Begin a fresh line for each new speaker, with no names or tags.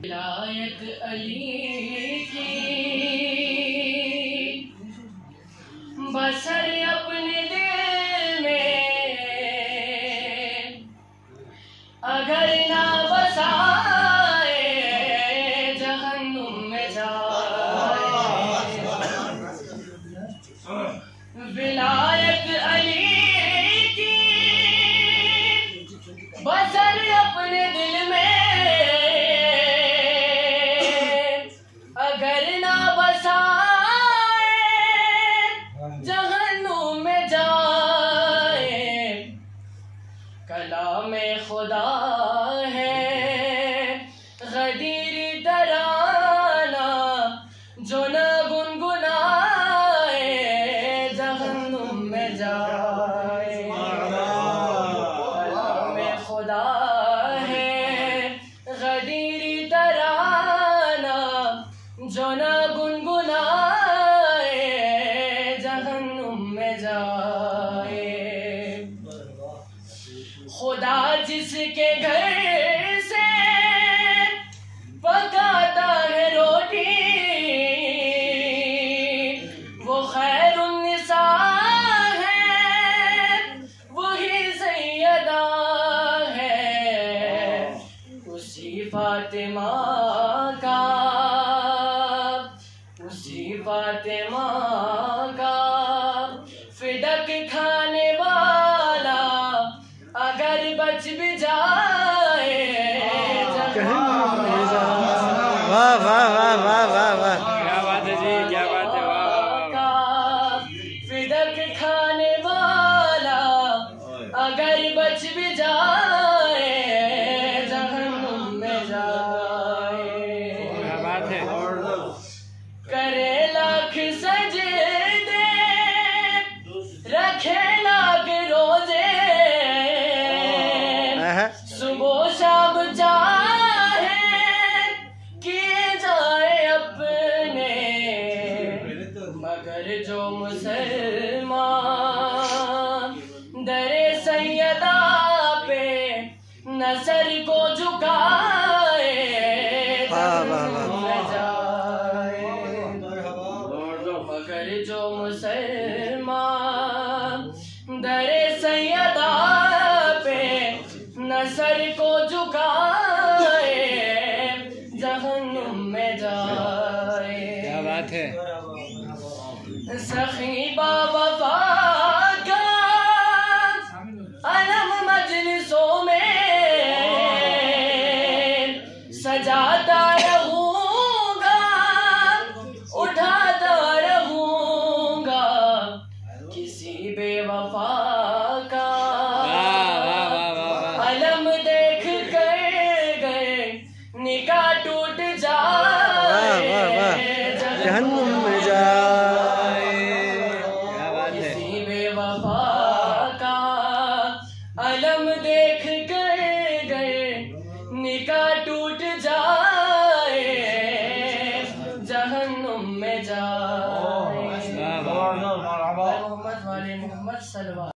विलायत अली की बसर अपने दिल में अगर ना बसाए ना बसाए? जहन्नुम में जाए। कलाम खुदा खुदा जिसके घर से पकाता रोटी वो खैर निसा वही सैयदा है। उसी फातिमा
वाह वाह वाह।
क्या बात है जी क्या बात है वाह वाह
फिदक खाने वाला अगर बच भी जाए जहन्नुम में जाए।
क्या बात है।
करे मुसलमान। दरे सैदा पे नसर को झुकाए
वाह, वाह, वाह।
जाए। मगर जो मुसलमान। दरे सखी बाबा का अलम मजलिसों में सजाता रहूँगा उठाता रहूँगा किसी बेवफा का। अलम देख कर गए निकाह टूट। जाए।
जहन्नुम में जाए
मोहम्मद वाले मोहम्मद सलवा